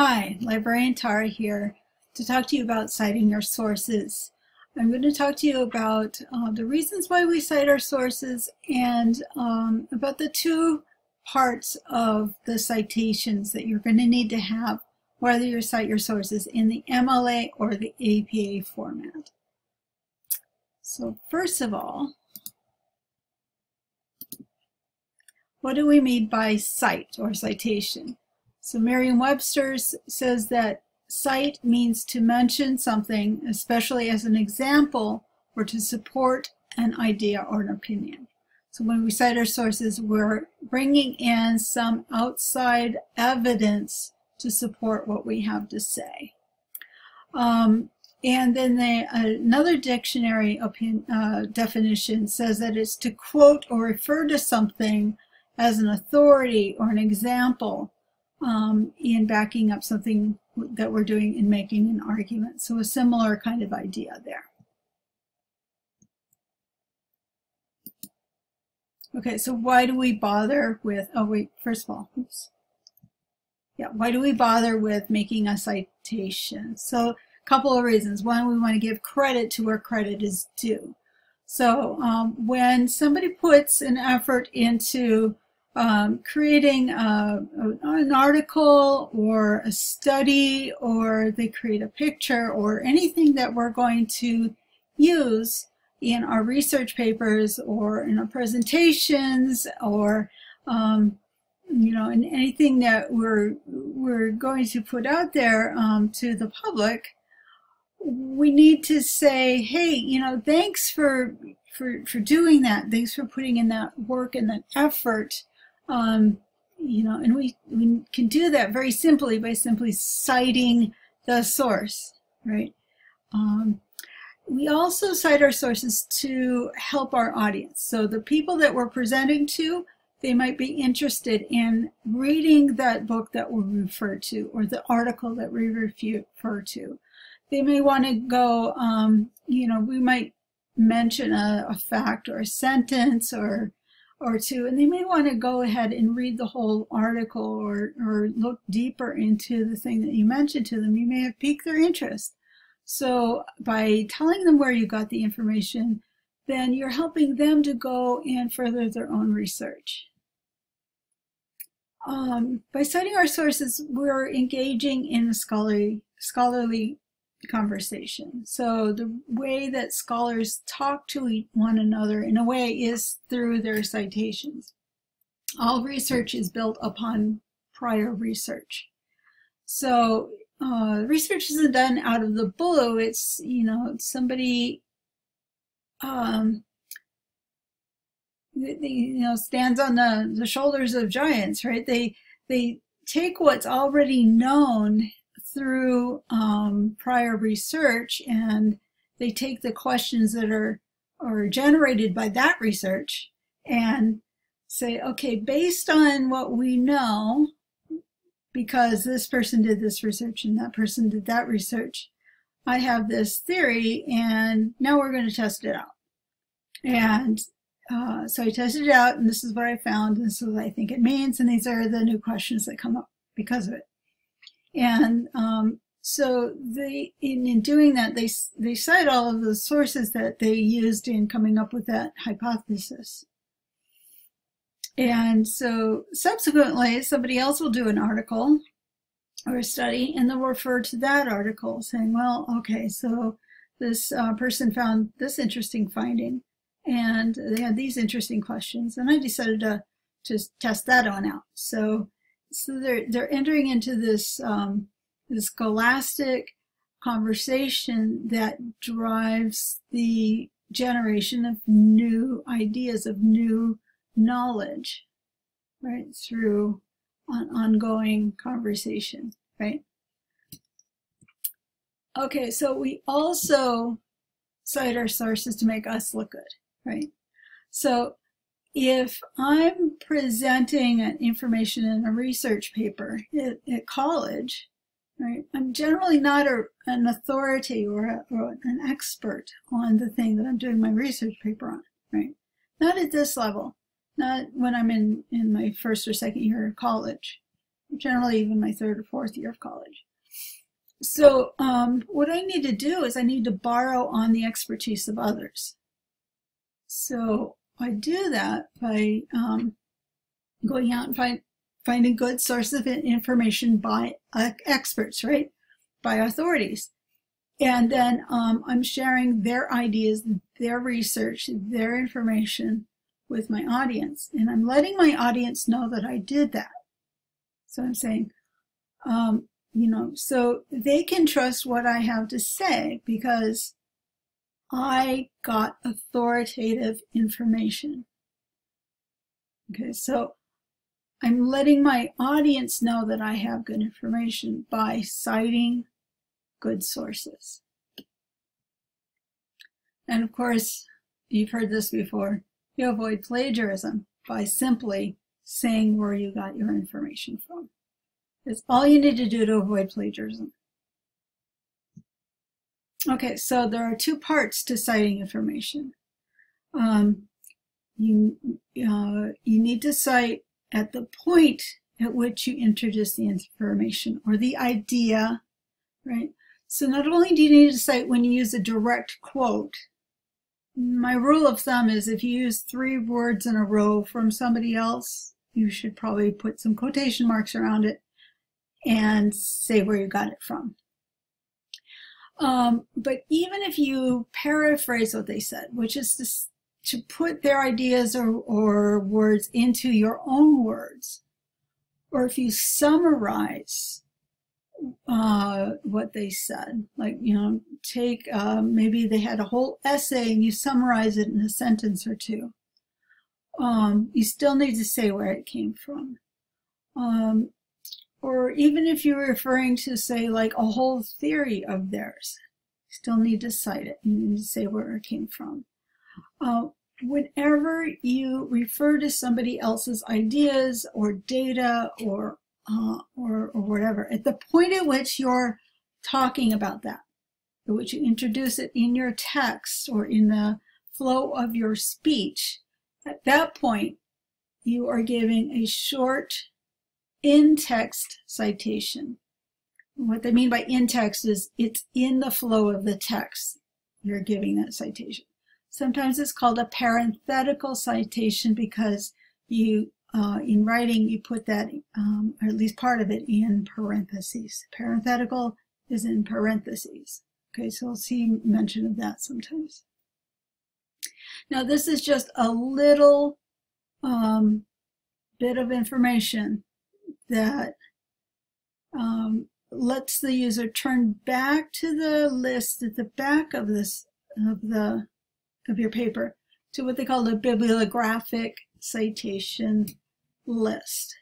Hi, Librarian Tara here to talk to you about citing your sources. I'm going to talk to you about uh, the reasons why we cite our sources and um, about the two parts of the citations that you're going to need to have whether you cite your sources in the MLA or the APA format. So first of all, what do we mean by cite or citation? So Merriam-Webster says that cite means to mention something, especially as an example, or to support an idea or an opinion. So when we cite our sources, we're bringing in some outside evidence to support what we have to say. Um, and then the, another dictionary opinion, uh, definition says that it's to quote or refer to something as an authority or an example um, in backing up something that we're doing in making an argument. So a similar kind of idea there. Okay, so why do we bother with, oh wait, first of all, oops. Yeah, why do we bother with making a citation? So a couple of reasons. One, we want to give credit to where credit is due. So um, when somebody puts an effort into um, creating a, an article or a study or they create a picture or anything that we're going to use in our research papers or in our presentations or um, you know in anything that we're we're going to put out there um, to the public we need to say hey you know thanks for for for doing that. Thanks for putting in that work and that effort um, you know, and we, we can do that very simply by simply citing the source, right? Um, we also cite our sources to help our audience. So the people that we're presenting to, they might be interested in reading that book that we refer to or the article that we refer to. They may want to go, um, you know, we might mention a, a fact or a sentence or or two, and they may want to go ahead and read the whole article or, or look deeper into the thing that you mentioned to them. You may have piqued their interest. So by telling them where you got the information, then you're helping them to go and further their own research. Um, by citing our sources, we're engaging in a scholarly, scholarly conversation. So the way that scholars talk to one another in a way is through their citations. All research is built upon prior research. So uh, research isn't done out of the blue. It's, you know, somebody, um, you know, stands on the, the shoulders of giants, right? They, they take what's already known through um, prior research and they take the questions that are, are generated by that research and say, okay, based on what we know, because this person did this research and that person did that research, I have this theory and now we're going to test it out. And uh, so I tested it out and this is what I found and this is what I think it means and these are the new questions that come up because of it. And um, so they, in, in doing that, they, they cite all of the sources that they used in coming up with that hypothesis. And so subsequently, somebody else will do an article or a study, and they'll refer to that article saying, well, okay, so this uh, person found this interesting finding, and they had these interesting questions, and I decided to just test that on out. So so they're they're entering into this um, this scholastic conversation that drives the generation of new ideas of new knowledge right through an ongoing conversation right? Okay so we also cite our sources to make us look good right? So if I'm presenting information in a research paper at, at college, right, I'm generally not a, an authority or, a, or an expert on the thing that I'm doing my research paper on, right? Not at this level, not when I'm in, in my first or second year of college. generally even my third or fourth year of college. So um, what I need to do is I need to borrow on the expertise of others. So I do that by um, going out and find, finding good sources of information by uh, experts, right? By authorities. And then um, I'm sharing their ideas, their research, their information with my audience. And I'm letting my audience know that I did that. So I'm saying, um, you know, so they can trust what I have to say because I got authoritative information. Okay, so I'm letting my audience know that I have good information by citing good sources. And of course, you've heard this before, you avoid plagiarism by simply saying where you got your information from. It's all you need to do to avoid plagiarism. Okay, so there are two parts to citing information. Um, you, uh, you need to cite at the point at which you introduce the information or the idea, right? So not only do you need to cite when you use a direct quote, my rule of thumb is if you use three words in a row from somebody else, you should probably put some quotation marks around it and say where you got it from. Um, but even if you paraphrase what they said, which is to, to put their ideas or, or words into your own words, or if you summarize uh, what they said. Like, you know, take uh, maybe they had a whole essay and you summarize it in a sentence or two. Um, you still need to say where it came from. Um, or even if you're referring to, say, like a whole theory of theirs, you still need to cite it. and say where it came from. Uh, whenever you refer to somebody else's ideas or data or uh, or, or whatever. At the point at which you're talking about that, at which you introduce it in your text or in the flow of your speech, at that point, you are giving a short in-text citation. What they mean by in-text is it's in the flow of the text. You're giving that citation. Sometimes it's called a parenthetical citation because you uh, in writing, you put that, um, or at least part of it, in parentheses. Parenthetical is in parentheses. Okay, so we'll see mention of that sometimes. Now, this is just a little um, bit of information that um, lets the user turn back to the list at the back of this of the of your paper to what they call the bibliographic citation list.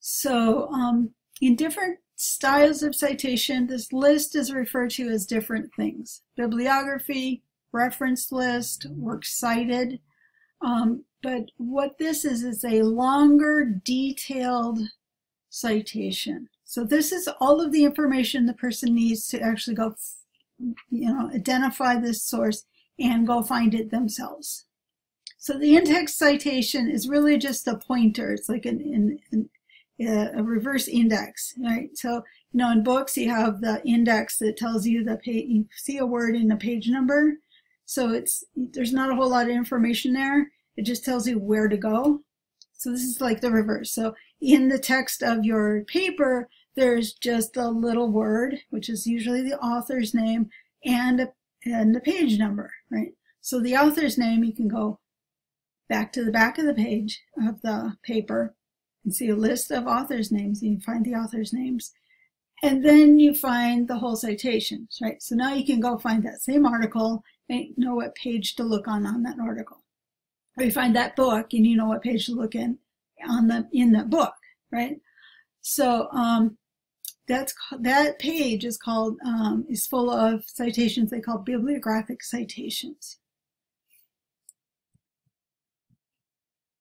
So um, in different styles of citation, this list is referred to as different things. Bibliography, reference list, works cited. Um, but what this is, is a longer, detailed citation. So this is all of the information the person needs to actually go, you know, identify this source and go find it themselves. So the in-text citation is really just a pointer. It's like an, an, an, a reverse index, right? So, you know, in books, you have the index that tells you the page, you see a word in a page number. So it's, there's not a whole lot of information there. It just tells you where to go. So this is like the reverse. So in the text of your paper, there's just a little word, which is usually the author's name and a, and the page number, right? So the author's name, you can go back to the back of the page of the paper and see a list of authors' names. You find the authors' names. And then you find the whole citations, right? So now you can go find that same article and know what page to look on on that article. Or you find that book and you know what page to look in on the in the book, right? So um, that's that page is called um, is full of citations they call bibliographic citations.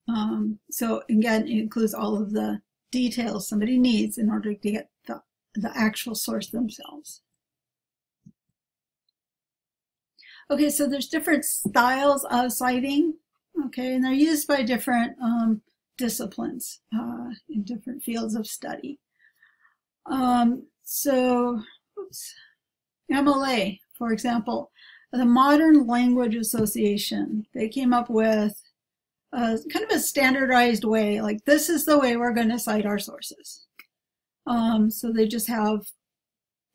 Um, so again, it includes all of the details somebody needs in order to get the, the actual source themselves. Okay, so there's different styles of citing, okay, and they're used by different um, disciplines uh, in different fields of study. Um, so, oops, MLA, for example, the Modern Language Association, they came up with a, kind of a standardized way, like this is the way we're going to cite our sources. Um, so they just have,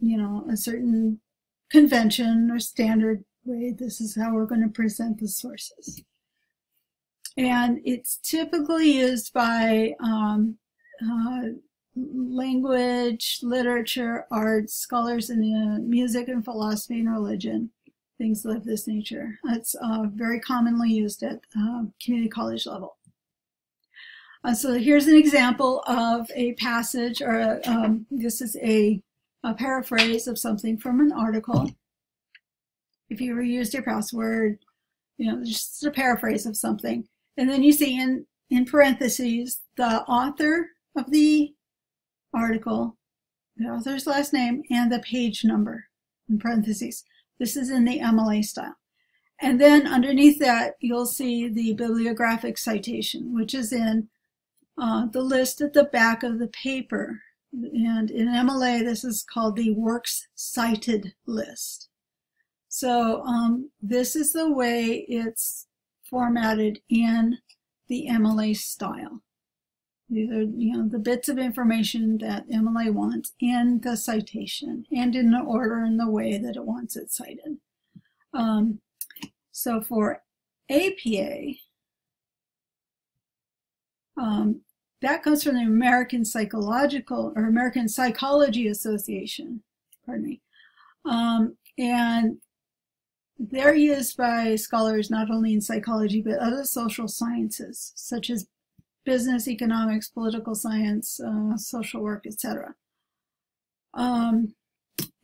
you know, a certain convention or standard way. This is how we're going to present the sources. And it's typically used by um, uh, language, literature, arts, scholars in music and philosophy and religion, things of this nature. It's uh, very commonly used at uh, community college level. Uh, so here's an example of a passage, or a, um, this is a, a, paraphrase of something from an article. If you ever used your password, you know, just a paraphrase of something. And then you see in, in parentheses the author of the article, the author's last name, and the page number in parentheses. This is in the MLA style. And then underneath that, you'll see the bibliographic citation, which is in uh, the list at the back of the paper. And in MLA, this is called the works cited list. So um, this is the way it's formatted in the MLA style. These are, you know, the bits of information that MLA wants in the citation and in the order and the way that it wants it cited. Um, so for APA, um, that comes from the American Psychological or American Psychology Association, pardon me. Um, and they're used by scholars not only in psychology but other social sciences, such as business, economics, political science, uh, social work, etc. Um,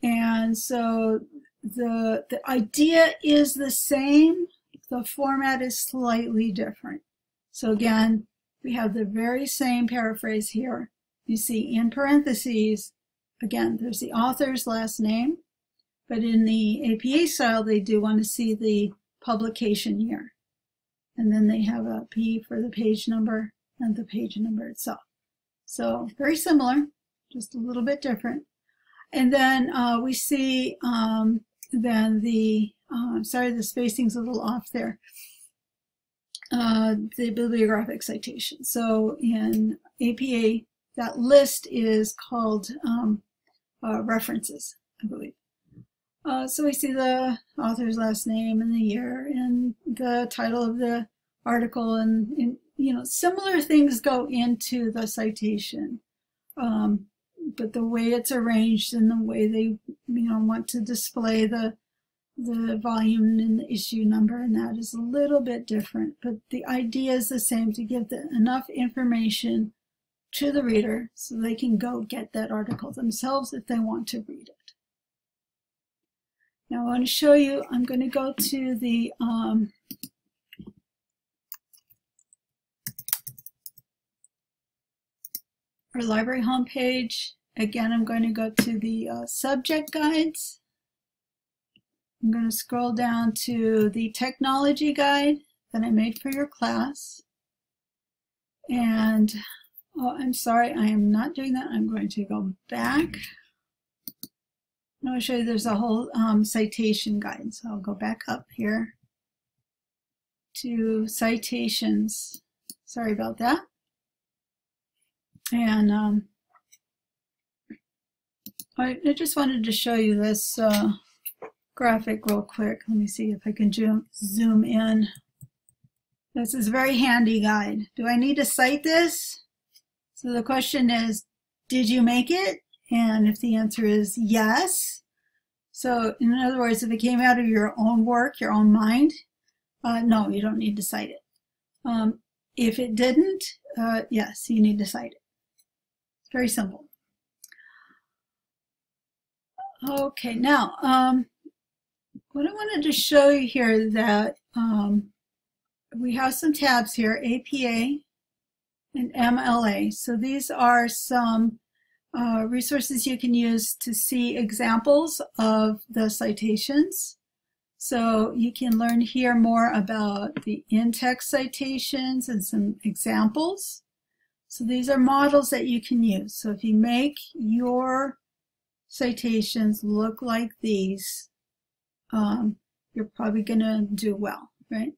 and so the, the idea is the same, the format is slightly different. So again, we have the very same paraphrase here. You see in parentheses, again, there's the author's last name, but in the APA style, they do want to see the publication year. And then they have a P for the page number and the page number itself. So very similar, just a little bit different. And then uh, we see um, then the, uh, sorry, the spacing's a little off there, uh, the bibliographic citation. So in APA, that list is called um, uh, references, I believe. Uh, so we see the author's last name and the year and the title of the article and, and you know, similar things go into the citation. Um, but the way it's arranged and the way they, you know, want to display the the volume and the issue number and that is a little bit different, but the idea is the same to give the, enough information to the reader so they can go get that article themselves if they want to read it. Now I want to show you, I'm going to go to the um, our library homepage. Again, I'm going to go to the uh, subject guides. I'm going to scroll down to the technology guide that I made for your class. And, oh, I'm sorry, I am not doing that. I'm going to go back. I'm going to show you there's a whole um, citation guide. So I'll go back up here to citations. Sorry about that. And um, I, I, just wanted to show you this uh, graphic real quick. Let me see if I can zoom, zoom in. This is a very handy guide. Do I need to cite this? So the question is, did you make it? And if the answer is yes, so in other words, if it came out of your own work, your own mind, uh, no, you don't need to cite it. Um, if it didn't, uh, yes, you need to cite it. Very simple. Okay, now, um, what I wanted to show you here that um, we have some tabs here, APA and MLA. So these are some uh, resources you can use to see examples of the citations. So you can learn here more about the in-text citations and some examples So these are models that you can use. So if you make your citations look like these, um, you're probably going to do well, right?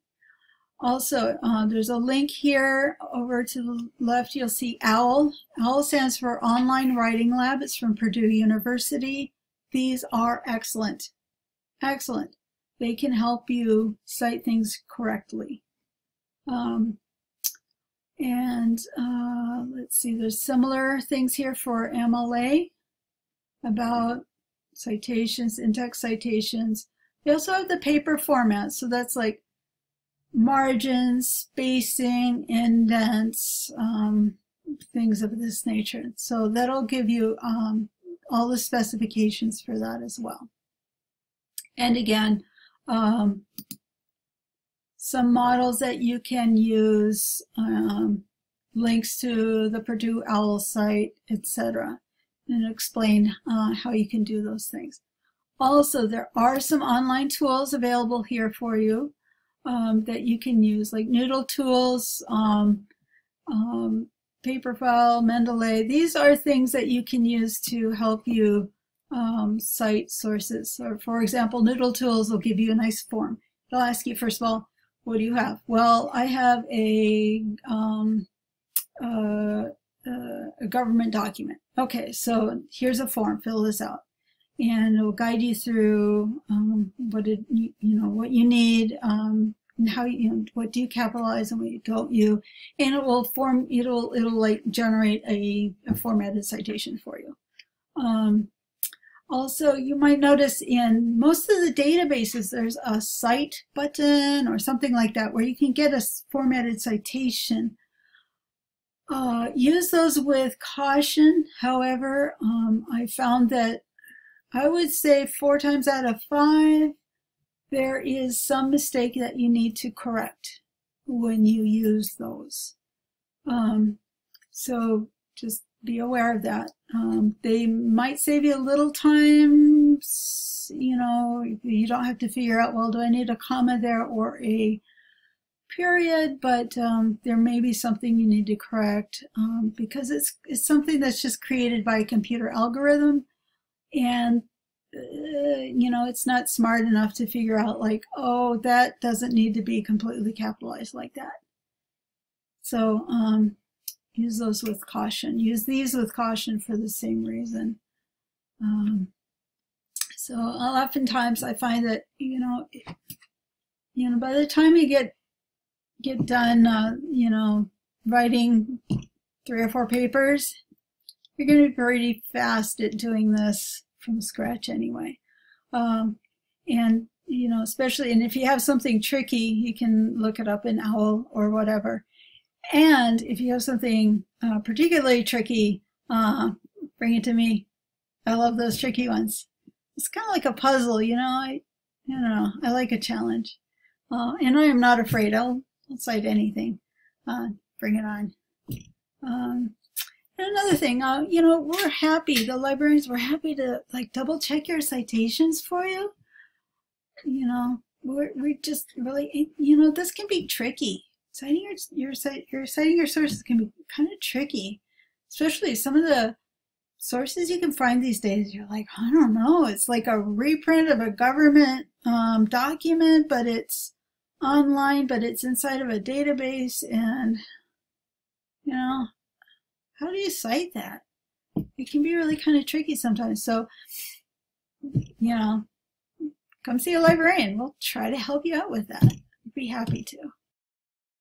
Also, uh, there's a link here over to the left. You'll see OWL. OWL stands for Online Writing Lab. It's from Purdue University. These are excellent. Excellent. They can help you cite things correctly. Um, and uh, let's see, there's similar things here for MLA about citations, in-text citations. They also have the paper format, so that's like margins, spacing, indents, um, things of this nature. So that'll give you um, all the specifications for that as well. And again, um, some models that you can use, um, links to the Purdue OWL site, etc., and explain uh, how you can do those things. Also, there are some online tools available here for you um, that you can use, like Noodle Tools, um, um, Paperpile, Mendeley. These are things that you can use to help you um, cite sources. So, for example, Noodle Tools will give you a nice form. It'll ask you, first of all, what do you have? Well, I have a, um, uh, uh, a government document. Okay, so here's a form. Fill this out, and it will guide you through um, what it, you, you know what you need, um, and how you, what do you capitalize and what don't you, and it will form. It'll it'll like generate a, a formatted citation for you. Um, also, you might notice in most of the databases, there's a cite button or something like that where you can get a formatted citation. Uh, use those with caution. However, um, I found that I would say four times out of five, there is some mistake that you need to correct when you use those. Um, so just be aware of that. Um, they might save you a little time. You know, you don't have to figure out, well, do I need a comma there or a period? But um, there may be something you need to correct um, because it's, it's something that's just created by a computer algorithm. And, you know, it's not smart enough to figure out like, oh, that doesn't need to be completely capitalized like that. So, um, use those with caution. Use these with caution for the same reason. Um, so oftentimes I find that you know, you know, by the time you get get done, uh, you know, writing three or four papers, you're going to be pretty fast at doing this from scratch anyway. Um, and you know, especially, and if you have something tricky, you can look it up in OWL or whatever. And if you have something uh, particularly tricky, uh, bring it to me. I love those tricky ones. It's kind of like a puzzle, you know. I, don't know. I like a challenge, uh, and I am not afraid. I'll, I'll cite anything. Uh, bring it on. Um, and another thing, uh, you know, we're happy. The librarians we're happy to like double check your citations for you. You know, we're we just really, you know, this can be tricky citing your your your citing your sources can be kind of tricky, especially some of the sources you can find these days. You're like, I don't know, it's like a reprint of a government um, document, but it's online, but it's inside of a database, and you know, how do you cite that? It can be really kind of tricky sometimes. So, you know, come see a librarian. We'll try to help you out with that. be happy to.